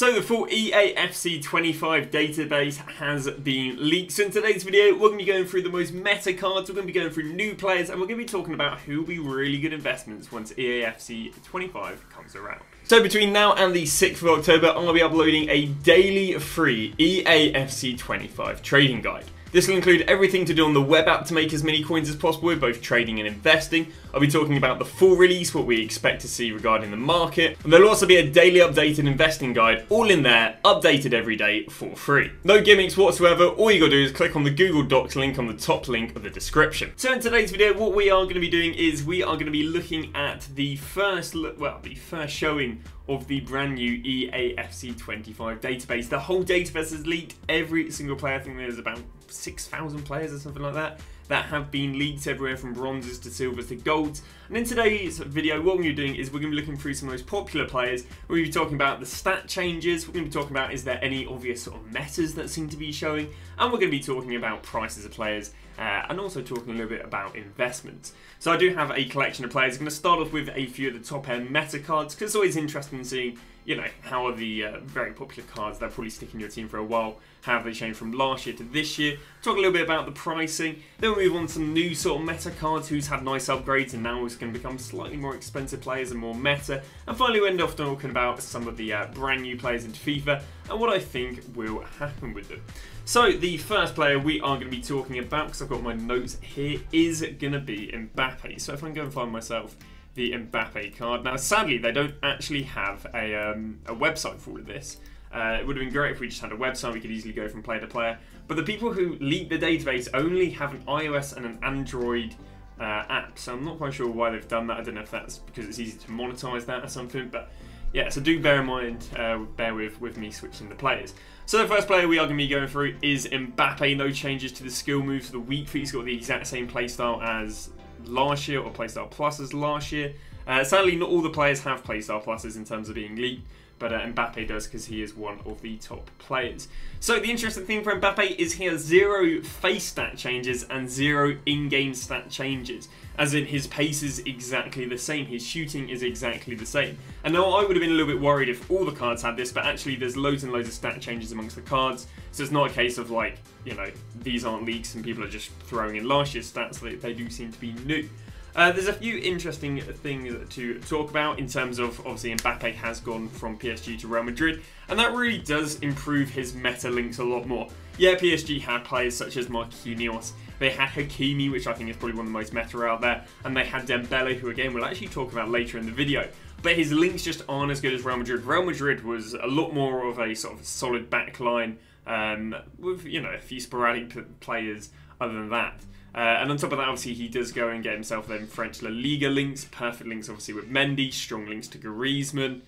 So the full EAFC 25 database has been leaked. So in today's video, we're going to be going through the most meta cards, we're going to be going through new players, and we're going to be talking about who will be really good investments once EAFC 25 comes around. So between now and the 6th of October, I'll be uploading a daily free EAFC 25 trading guide. This will include everything to do on the web app to make as many coins as possible with both trading and investing. I'll be talking about the full release, what we expect to see regarding the market. And there'll also be a daily updated investing guide, all in there, updated every day for free. No gimmicks whatsoever, all you gotta do is click on the Google Docs link on the top link of the description. So in today's video, what we are gonna be doing is we are gonna be looking at the first, well, the first showing of the brand new EAFC 25 database. The whole database is leaked. Every single player, I think there's about 6,000 players or something like that, that have been leaked everywhere from bronzes to silvers to golds. And in today's video, what we're doing is we're going to be looking through some of the most popular players. We're going to be talking about the stat changes. We're going to be talking about is there any obvious sort of metas that seem to be showing. And we're going to be talking about prices of players uh, and also talking a little bit about investments. So I do have a collection of players. I'm going to start off with a few of the top end meta cards because it's always interesting seeing, you know, how are the uh, very popular cards that are probably stick in your team for a while, how have they changed from last year to this year. Talk a little bit about the pricing. Then we'll move on to some new sort of meta cards who's had nice upgrades and now is going to become slightly more expensive players and more meta. And finally we end off talking about some of the uh, brand new players into FIFA and what I think will happen with them. So the first player we are going to be talking about, because I've got my notes here, is going to be Mbappe. So if I can go and find myself the Mbappe card. Now sadly they don't actually have a, um, a website for all of this. Uh, it would have been great if we just had a website, we could easily go from player to player. But the people who leak the database only have an iOS and an Android uh, app, so I'm not quite sure why they've done that. I don't know if that's because it's easy to monetize that or something, but yeah, so do bear in mind, uh, bear with, with me switching the players. So the first player we are going to be going through is Mbappe. No changes to the skill moves of the week for he's got the exact same playstyle as last year, or playstyle plus as last year. Uh, sadly, not all the players have playstyle pluses in terms of being leaked but uh, Mbappe does because he is one of the top players. So the interesting thing for Mbappe is he has zero face stat changes and zero in-game stat changes. As in his pace is exactly the same, his shooting is exactly the same. And now I would have been a little bit worried if all the cards had this, but actually there's loads and loads of stat changes amongst the cards. So it's not a case of like, you know, these aren't leaks and people are just throwing in last year's stats, they, they do seem to be new. Uh, there's a few interesting things to talk about in terms of obviously Mbappe has gone from PSG to Real Madrid, and that really does improve his meta links a lot more. Yeah, PSG had players such as Marquinhos, they had Hakimi, which I think is probably one of the most meta out there, and they had Dembele, who again we'll actually talk about later in the video. But his links just aren't as good as Real Madrid. Real Madrid was a lot more of a sort of solid backline um, with you know a few sporadic players other than that. Uh, and on top of that, obviously, he does go and get himself them French La Liga links, perfect links, obviously, with Mendy, strong links to Griezmann,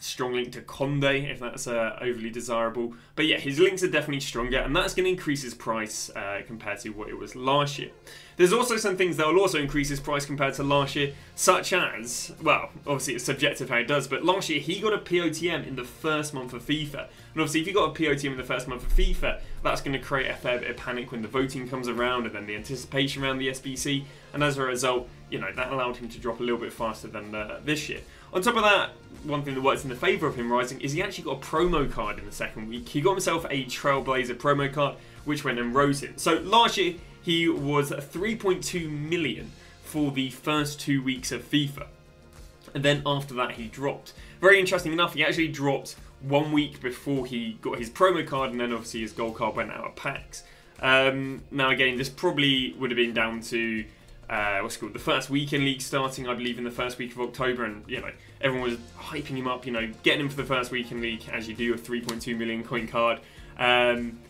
strong link to Koundé, if that's uh, overly desirable. But yeah, his links are definitely stronger, and that's going to increase his price uh, compared to what it was last year. There's also some things that will also increase his price compared to last year, such as, well, obviously it's subjective how it does, but last year he got a POTM in the first month of FIFA. And obviously if you got a POTM in the first month of FIFA, that's going to create a fair bit of panic when the voting comes around and then the anticipation around the SBC. And as a result, you know, that allowed him to drop a little bit faster than uh, this year. On top of that, one thing that works in the favour of him rising is he actually got a promo card in the second week. He got himself a Trailblazer promo card, which went and rose him. So last year, he was 3.2 million for the first two weeks of FIFA. And then after that, he dropped. Very interesting enough, he actually dropped one week before he got his promo card, and then obviously his gold card went out of packs. Um, now, again, this probably would have been down to uh, what's called the first weekend league starting, I believe, in the first week of October, and you know everyone was hyping him up, you know, getting him for the first weekend league as you do a 3.2 million coin card. Um,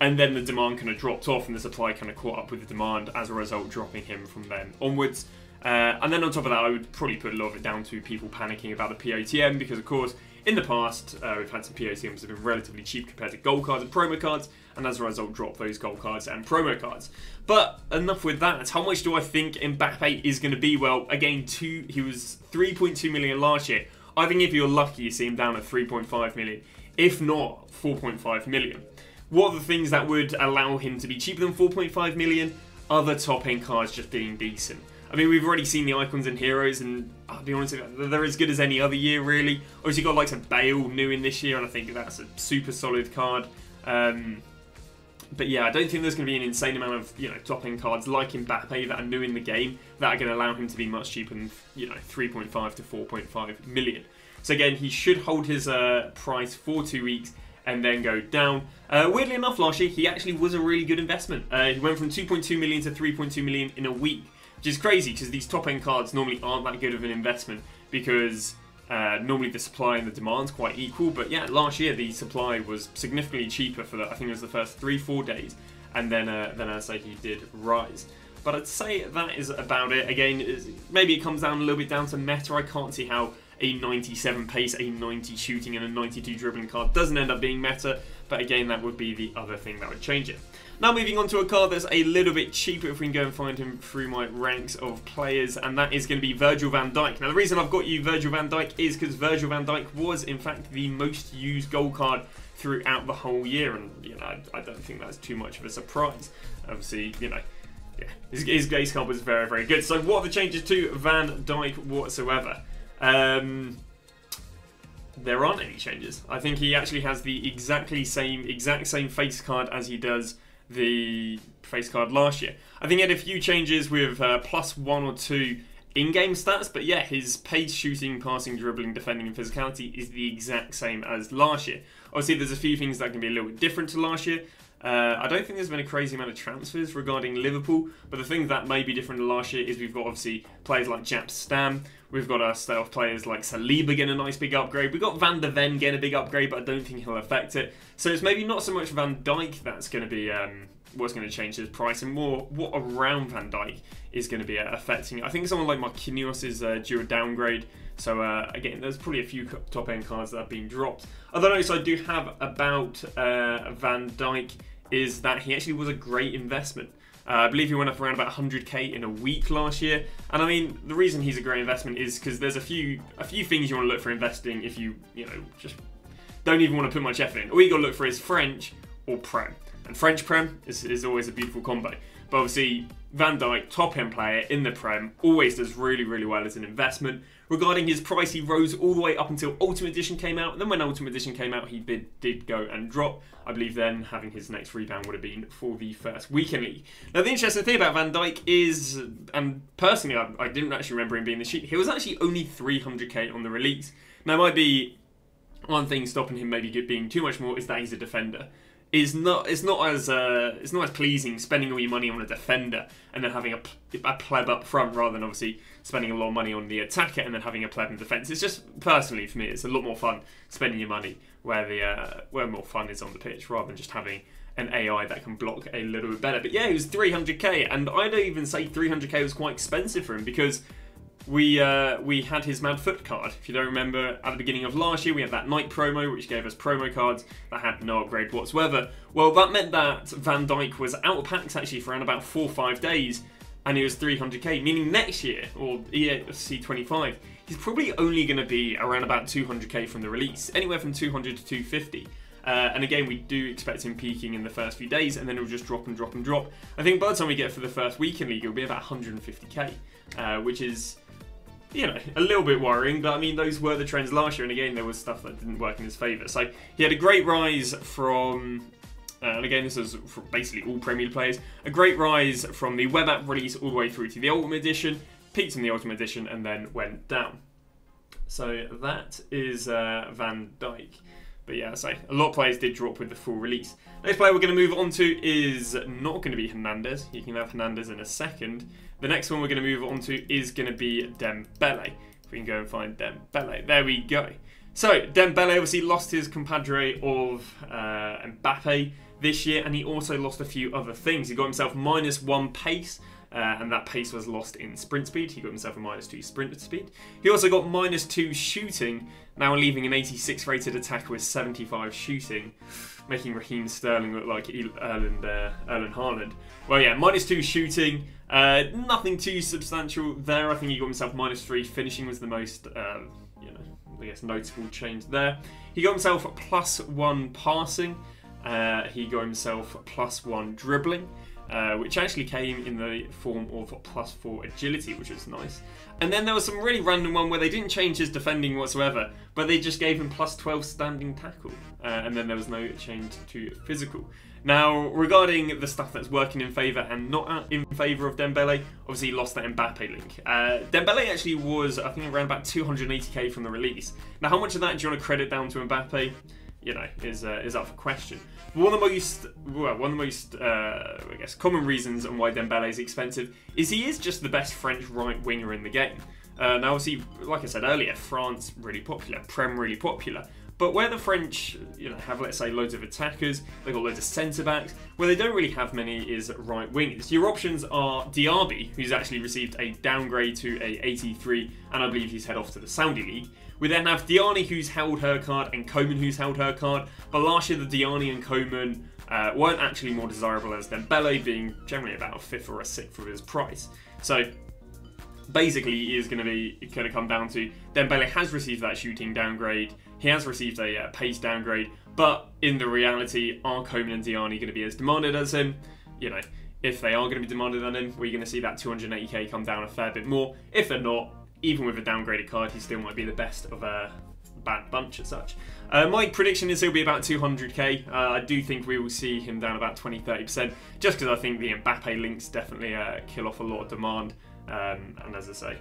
and then the demand kind of dropped off and the supply kind of caught up with the demand as a result dropping him from then onwards uh, and then on top of that I would probably put a lot of it down to people panicking about the POTM because of course in the past uh, we've had some POTMs that have been relatively cheap compared to gold cards and promo cards and as a result drop those gold cards and promo cards. But enough with that. How much do I think Mbappe is going to be? Well again two he was 3.2 million last year. I think if you're lucky you see him down at 3.5 million if not 4.5 million. What are the things that would allow him to be cheaper than 4.5 million? Other top end cards just being decent. I mean, we've already seen the icons and heroes, and I'll be honest, they're as good as any other year, really. Obviously, got like some Bale new in this year, and I think that's a super solid card. Um, but yeah, I don't think there's going to be an insane amount of you know top end cards like Mbappe that are new in the game that are going to allow him to be much cheaper than you know 3.5 to 4.5 million. So again, he should hold his uh, price for two weeks and then go down. Uh, weirdly enough, last year he actually was a really good investment. Uh, he went from 2.2 million to 3.2 million in a week, which is crazy because these top end cards normally aren't that good of an investment because uh, normally the supply and the demand's quite equal, but yeah, last year the supply was significantly cheaper for the, I think it was the first three, four days, and then uh, then I say he did rise. But I'd say that is about it. Again, maybe it comes down a little bit down to meta. I can't see how a 97 pace, a 90 shooting, and a 92 dribbling card doesn't end up being meta. But again, that would be the other thing that would change it. Now moving on to a card that's a little bit cheaper if we can go and find him through my ranks of players, and that is going to be Virgil van Dijk. Now the reason I've got you Virgil van Dijk is because Virgil van Dijk was in fact the most used gold card throughout the whole year, and you know I, I don't think that's too much of a surprise. Obviously, you know yeah, his, his base card was very, very good. So what are the changes to Van Dijk whatsoever? Um, there aren't any changes. I think he actually has the exactly same, exact same face card as he does the face card last year. I think he had a few changes with uh, plus one or two in-game stats, but yeah, his pace, shooting, passing, dribbling, defending, and physicality is the exact same as last year. Obviously, there's a few things that can be a little bit different to last year. Uh, I don't think there's been a crazy amount of transfers regarding Liverpool, but the thing that may be different to last year is we've got obviously players like Jaap Stam, we've got our stealth players like Saliba getting a nice big upgrade, we've got Van der Ven getting a big upgrade, but I don't think he'll affect it. So it's maybe not so much Van Dijk that's going to be um, what's going to change his price, and more what around Van Dijk is going to be uh, affecting it. I think someone like Marquinhos is uh, due a downgrade. So uh, again, there's probably a few top end cards that have been dropped. Other notes I do have about uh, Van Dijk is that he actually was a great investment. Uh, I believe he went up around about 100k in a week last year, and I mean the reason he's a great investment is because there's a few a few things you want to look for investing if you you know just don't even want to put much effort in. All you got to look for is French or Prem, and French Prem is, is always a beautiful combo. But obviously Van Dijk, top end player in the Prem, always does really really well as an investment. Regarding his price, he rose all the way up until Ultimate Edition came out. And then when Ultimate Edition came out, he did, did go and drop. I believe then having his next rebound would have been for the first weekend league. Now, the interesting thing about Van Dijk is, and personally, I, I didn't actually remember him being the sheet. He was actually only 300k on the release. Now, might be one thing stopping him maybe being too much more is that he's a defender is not it's not as uh, it's not as pleasing spending all your money on a defender and then having a, a pleb up front rather than obviously spending a lot of money on the attacker and then having a pleb in defence. It's just personally for me, it's a lot more fun spending your money where the uh, where more fun is on the pitch rather than just having an AI that can block a little bit better. But yeah, it was 300k, and I don't even say 300k was quite expensive for him because we uh, we had his Mad Foot card. If you don't remember, at the beginning of last year, we had that night promo, which gave us promo cards that had no upgrade whatsoever. Well, that meant that Van Dijk was out of packs actually for around about four or five days, and he was 300k, meaning next year, or ESC25, he's probably only going to be around about 200k from the release, anywhere from 200 to 250. Uh, and again, we do expect him peaking in the first few days, and then it'll just drop and drop and drop. I think by the time we get for the first week in league, it'll be about 150k, uh, which is you know, a little bit worrying, but I mean, those were the trends last year, and again, there was stuff that didn't work in his favour. So he had a great rise from, uh, and again, this is basically all Premier League players, a great rise from the web app release all the way through to the Ultimate Edition, peaked in the Ultimate Edition, and then went down. So that is uh, Van Dijk. But yeah, so a lot of players did drop with the full release. Next player we're going to move on to is not going to be Hernandez. You can have Hernandez in a second. The next one we're going to move on to is going to be Dembele. If we can go and find Dembele. There we go. So, Dembele obviously lost his compadre of uh, Mbappe this year, and he also lost a few other things. He got himself minus one pace, uh, and that pace was lost in sprint speed. He got himself a minus two sprint speed. He also got minus two shooting, now leaving an 86 rated attacker with 75 shooting, making Raheem Sterling look like Erling, uh, Erling Haaland. Well, yeah, minus two shooting. Uh, nothing too substantial there. I think he got himself minus three. Finishing was the most, um, you know, I guess notable change there. He got himself plus one passing. Uh, he got himself plus one dribbling. uh, which actually came in the form of plus four agility, which was nice. And then there was some really random one where they didn't change his defending whatsoever, but they just gave him plus 12 standing tackle, uh, and then there was no change to physical. Now, regarding the stuff that's working in favour and not in favour of Dembele, obviously he lost that Mbappe link. Uh, Dembele actually was, I think, around about 280k from the release. Now, how much of that do you want to credit down to Mbappe? You know, is uh, is up for question. One of the most, well, one of the most, uh, I guess, common reasons on why Dembele is expensive is he is just the best French right winger in the game. Uh, now, obviously, like I said earlier, France really popular, Prem really popular. But where the French, you know, have let's say loads of attackers, they've got loads of centre backs. Where they don't really have many is right wingers. Your options are Diaby, who's actually received a downgrade to a 83, and I believe he's head off to the Saudi league. We then have Diani, who's held her card, and Coman, who's held her card. But last year, the Diani and Coman uh, weren't actually more desirable as Dembele, being generally about a fifth or a sixth of his price. So basically, is going to be going to come down to Dembele has received that shooting downgrade. He has received a uh, pace downgrade, but in the reality, are Coman and Diani going to be as demanded as him? You know, if they are going to be demanded on him, we're going to see that 280k come down a fair bit more. If they're not, even with a downgraded card, he still might be the best of a bad bunch as such. Uh, my prediction is he'll be about 200k. Uh, I do think we will see him down about 20-30%, just because I think the Mbappe links definitely uh, kill off a lot of demand. Um, and as I say,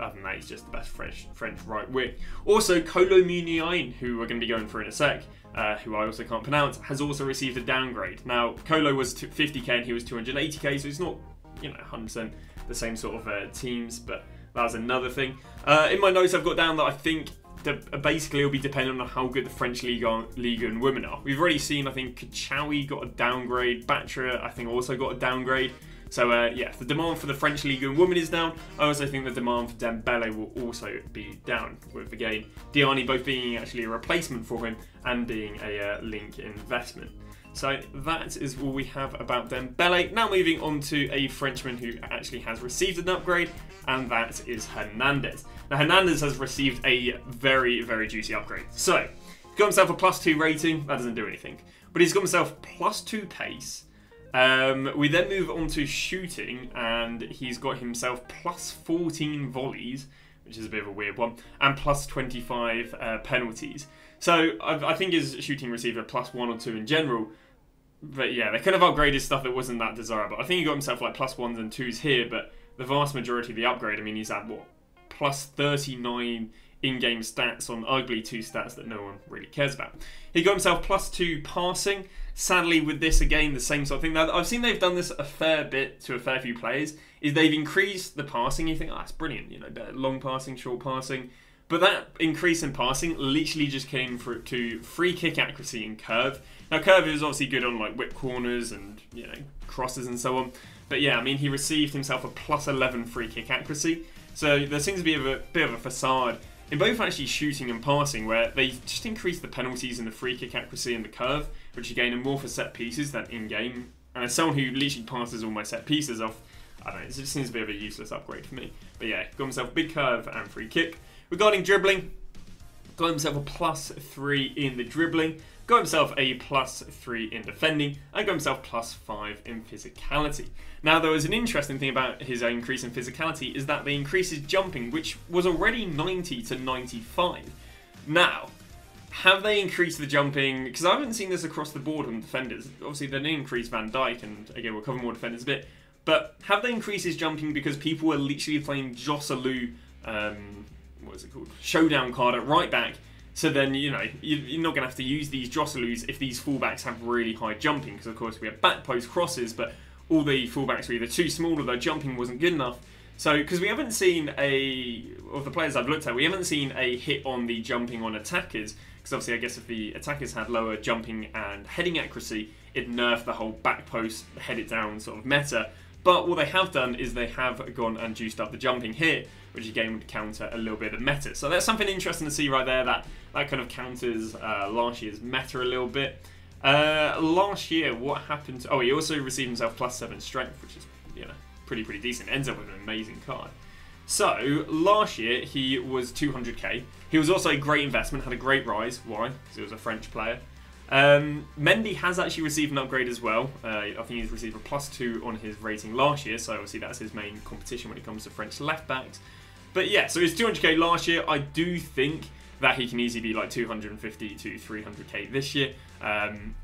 other than that, he's just the best French French right wing. Also, Muani, who we're going to be going for in a sec, uh, who I also can't pronounce, has also received a downgrade. Now, Kolo was 50k and he was 280k, so it's not, you know, 100% the same sort of uh, teams, but that was another thing. Uh, in my notes, I've got down that I think that basically it'll be dependent on how good the French Liga, Liga and women are. We've already seen, I think, Karchaoui got a downgrade, Batra, I think, also got a downgrade. So uh, yeah, the demand for the French League and women is down. I also think the demand for Dembele will also be down with again Diani both being actually a replacement for him and being a uh, link investment. So that is all we have about Dembele. Now moving on to a Frenchman who actually has received an upgrade, and that is Hernandez. Now Hernandez has received a very, very juicy upgrade. So, he got himself a plus two rating, that doesn't do anything. But he's got himself plus two pace, um, we then move on to shooting, and he's got himself plus 14 volleys, which is a bit of a weird one, and plus 25 uh, penalties. So I, I, think his shooting receiver plus one or two in general. But yeah, they kind of upgraded stuff that wasn't that desirable. I think he got himself like plus ones and twos here, but the vast majority of the upgrade, I mean, he's had what? Plus 39 in-game stats on ugly two stats that no one really cares about. He got himself plus two passing. Sadly, with this again, the same sort of thing. Now, I've seen they've done this a fair bit to a fair few players. Is they've increased the passing. You think, oh, that's brilliant. You know, long passing, short passing. But that increase in passing literally just came for, to free kick accuracy and curve. Now, curve is obviously good on like whip corners and you know crosses and so on. But yeah, I mean, he received himself a plus 11 free kick accuracy. So there seems to be a bit of a facade in both actually shooting and passing, where they just increase the penalties and the free kick accuracy and the curve, which again are more for set pieces than in game. And as someone who literally passes all my set pieces off, I don't know, it just seems a bit of a useless upgrade for me. But yeah, got himself a big curve and free kick. Regarding dribbling, got himself a plus three in the dribbling, got himself a plus three in defending, and got himself plus five in physicality. Now, there was an interesting thing about his increase in physicality is that they increased his jumping, which was already 90 to 95. Now, have they increased the jumping? Because I haven't seen this across the board on defenders. Obviously, they didn't increase Van Dijk, and again, we'll cover more defenders a bit. But have they increased his jumping because people were literally playing Joselu, um, what is it called? Showdown card at right back. So then, you know, you're not going to have to use these Joselus if these fullbacks have really high jumping. Because, of course, we have back post crosses, but all the fullbacks were either too small or their jumping wasn't good enough. So, because we haven't seen a, of the players I've looked at, we haven't seen a hit on the jumping on attackers. Because obviously, I guess if the attackers had lower jumping and heading accuracy, it nerfed the whole back post, head it down sort of meta. But what they have done is they have gone and juiced up the jumping here, which again would counter a little bit of meta. So that's something interesting to see right there. That that kind of counters uh, last year's meta a little bit. Uh, last year, what happened? Oh, he also received himself plus seven strength, which is you know pretty pretty decent. Ends up with an amazing card. So last year he was 200k. He was also a great investment, had a great rise. Why? Because he was a French player. Um, Mendy has actually received an upgrade as well. Uh, I think he's received a plus two on his rating last year, so obviously that's his main competition when it comes to French left backs. But yeah, so he's 200k last year. I do think that he can easily be like 250 to 300k this year. Um,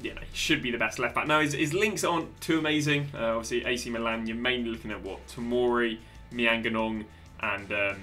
he should be the best left back. Now, his, his links aren't too amazing. Uh, obviously, AC Milan, you're mainly looking at what? Tomori, Maignan, and um,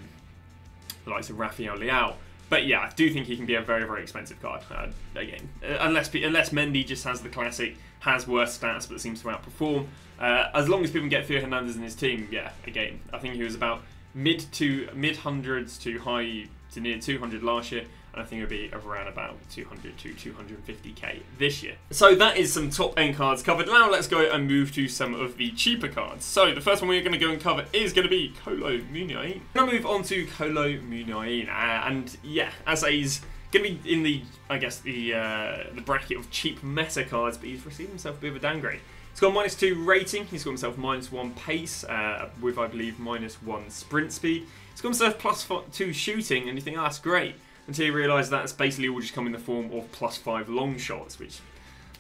the likes of Rafael Leao. But yeah, I do think he can be a very, very expensive card. Uh, again, uh, unless unless Mendy just has the classic, has worse stats but seems to outperform. Uh, as long as people get Theo Hernandez in his team, yeah, again, I think he was about mid to mid hundreds to high to near 200 last year and I think it'll be around about 200 to 250k this year. So that is some top end cards covered. Now let's go and move to some of the cheaper cards. So the first one we're going to go and cover is going to be Kolo Muani. Now move on to Kolo Muani, uh, and yeah, as he's going to be in the, I guess, the uh, the bracket of cheap meta cards, but he's received himself a bit of a downgrade. He's got minus two rating. He's got himself minus one pace, uh, with I believe minus one sprint speed. He's got himself plus two shooting, and you think, oh, that's great until you realise that's basically all just come in the form of plus five long shots, which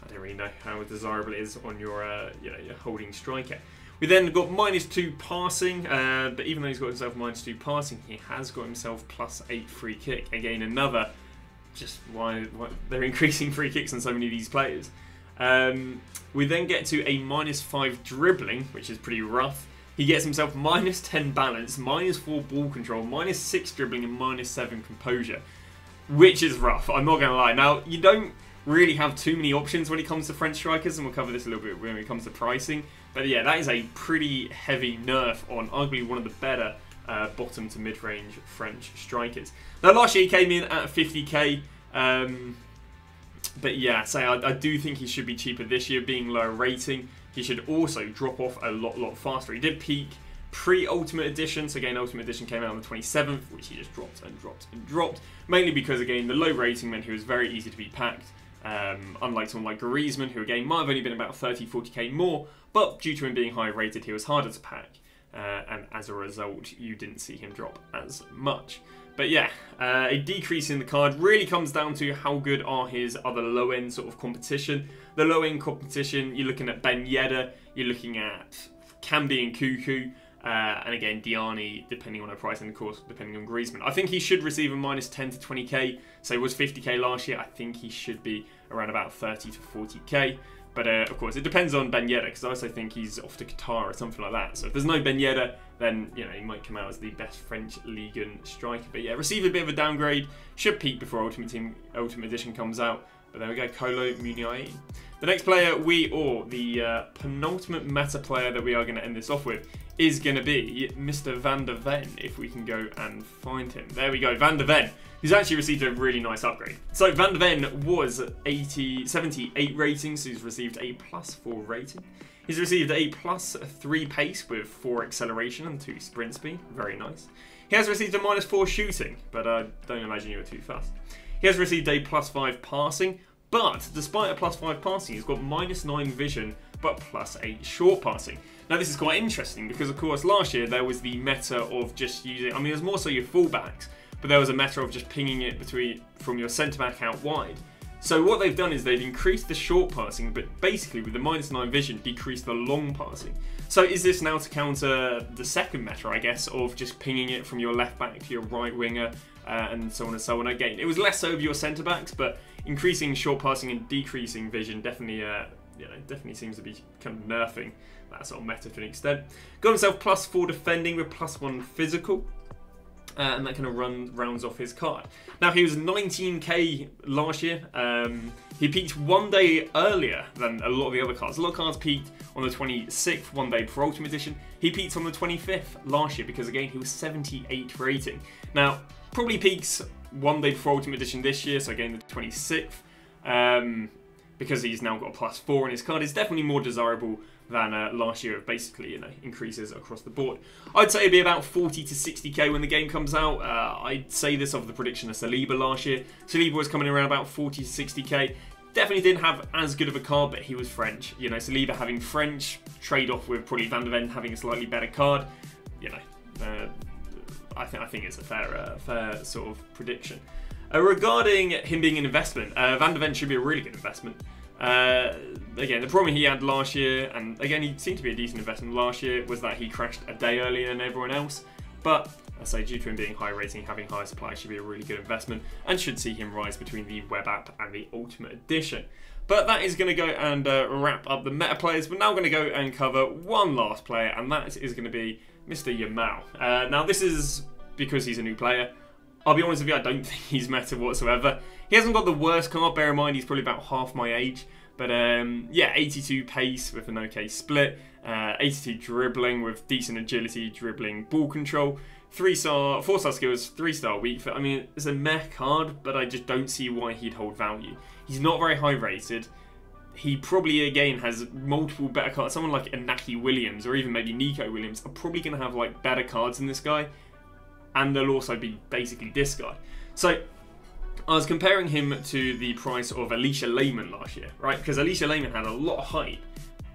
I don't really know how desirable it is on your, uh, you know, your holding striker. We then got minus two passing, uh, but even though he's got himself minus two passing, he has got himself plus eight free kick. Again, another just why, why they're increasing free kicks on so many of these players. Um, we then get to a minus five dribbling, which is pretty rough. He gets himself minus 10 balance, minus 4 ball control, minus 6 dribbling, and minus 7 composure. Which is rough, I'm not going to lie. Now, you don't really have too many options when it comes to French strikers, and we'll cover this a little bit when it comes to pricing. But yeah, that is a pretty heavy nerf on arguably one of the better uh, bottom to mid-range French strikers. Now, last year he came in at 50k. Um, but yeah, say I, I, do think he should be cheaper this year, being lower rating he should also drop off a lot, lot faster. He did peak pre-Ultimate Edition, so again, Ultimate Edition came out on the 27th, which he just dropped and dropped and dropped, mainly because, again, the low rating meant he was very easy to be packed, um, unlike someone like Griezmann, who, again, might have only been about 30, 40k more, but due to him being high rated, he was harder to pack, uh, and as a result, you didn't see him drop as much. But yeah, uh, a decrease in the card really comes down to how good are his other low-end sort of competition. The low-end competition, you're looking at Ben Yedder, you're looking at Cambi and Cuckoo, uh, and again, Diani, depending on her price, and of course, depending on Griezmann. I think he should receive a minus 10 to 20k. So was 50k last year. I think he should be around about 30 to 40k. But uh, of course, it depends on Ben Yedder, because I also think he's off to Qatar or something like that. So if there's no Ben Yedder, then you know he might come out as the best French Ligue striker. But yeah, receive a bit of a downgrade. Should peak before Ultimate Team Ultimate Edition comes out. But there we go, Kolo Muani. The next player we, or the uh, penultimate meta player that we are going to end this off with, is going to be Mr. Van der Ven, if we can go and find him. There we go, Van der Ven, who's actually received a really nice upgrade. So Van der Ven was 80, 78 ratings, so he's received a plus 4 rating. He's received a plus 3 pace with 4 acceleration and 2 sprint speed, very nice. He has received a minus 4 shooting, but I uh, don't imagine you were too fast. He has received a plus 5 passing, but despite a plus 5 passing, he's got minus 9 vision, but plus 8 short passing. Now this is quite interesting because of course last year there was the meta of just using, I mean there's more so your fullbacks, but there was a meta of just pinging it between from your centre back out wide. So what they've done is they've increased the short passing, but basically with the minus 9 vision, decreased the long passing. So is this now to counter the second meta, I guess, of just pinging it from your left back to your right winger, uh, and so on and so on. Again, it was less over your centre backs, but increasing short passing and decreasing vision definitely, uh, you know, definitely seems to be kind of nerfing that sort of meta to an extent. Got himself plus four defending with plus one physical. Uh, and that kind of run rounds off his card. Now he was 19k last year. Um, he peaked one day earlier than a lot of the other cards. A lot of cards peaked on the 26th, one day for Ultimate Edition. He peaked on the 25th last year because again he was 78 rating. Now probably peaks one day before Ultimate Edition this year, so again the 26th. Um, because he's now got a plus four in his card, is definitely more desirable than uh, last year of basically you know increases across the board. I'd say it'd be about 40 to 60k when the game comes out. Uh, I'd say this of the prediction of Saliba last year. Saliba was coming around about 40 to 60k. Definitely didn't have as good of a card, but he was French. You know, Saliba having French trade off with probably Van der Ven having a slightly better card. You know, uh, I think I think it's a fair uh, fair sort of prediction. Uh, regarding him being an investment, uh, Van der Ven should be a really good investment. Uh, again, the problem he had last year, and again, he seemed to be a decent investment last year, was that he crashed a day earlier than everyone else. But I say, due to him being high rating, having higher supply should be a really good investment and should see him rise between the web app and the Ultimate Edition. But that is going to go and uh, wrap up the meta players. We're now going to go and cover one last player, and that is going to be Mr. Yamal. Uh, now, this is because he's a new player. I'll be honest with you, I don't think he's meta whatsoever. He hasn't got the worst card, bear in mind he's probably about half my age. But um, yeah, 82 pace with an okay split, uh, 82 dribbling with decent agility, dribbling, ball control, three star, four star skills, three star weak. I mean, it's a meh card, but I just don't see why he'd hold value. He's not very high rated. He probably again has multiple better cards. Someone like Inaki Williams or even maybe Nico Williams are probably going to have like better cards than this guy, and they'll also be basically guy. So I was comparing him to the price of Alisha Lehmann last year, right? Because Alisha Lehmann had a lot of hype,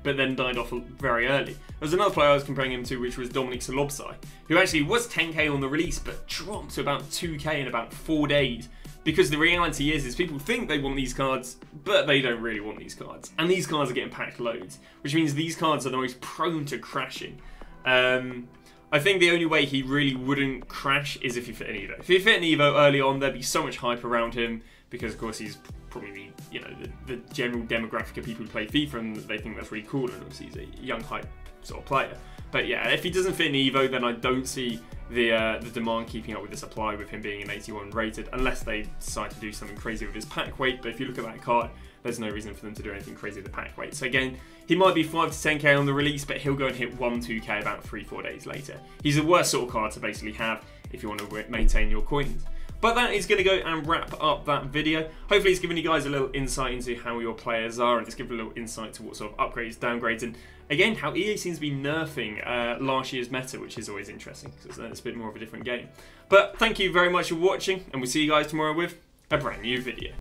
but then died off very early. There was another player I was comparing him to, which was Dominik Szoboszlai, who actually was 10k on the release, but dropped to about 2k in about four days. Because the reality is, is people think they want these cards, but they don't really want these cards. And these cards are getting packed loads, which means these cards are the most prone to crashing. Um, I think the only way he really wouldn't crash is if he fit an Evo. If he fit an Evo early on, there'd be so much hype around him because, of course, he's probably the you know the, the general demographic of people who play FIFA and they think that's really cool, and obviously he's a young hype sort of player. But yeah, if he doesn't fit an Evo, then I don't see the uh, the demand keeping up with the supply with him being an 81 rated, unless they decide to do something crazy with his pack weight. But if you look at that card, there's no reason for them to do anything crazy with the pack weight. So again, he might be 5 to 10k on the release, but he'll go and hit 1, 2k about 3, 4 days later. He's the worst sort of card to basically have if you want to maintain your coins. But that is going to go and wrap up that video. Hopefully it's given you guys a little insight into how your players are and it's given a little insight to what sort of upgrades, downgrades, and again, how EA seems to be nerfing uh, last year's meta, which is always interesting because it's a bit more of a different game. But thank you very much for watching and we'll see you guys tomorrow with a brand new video.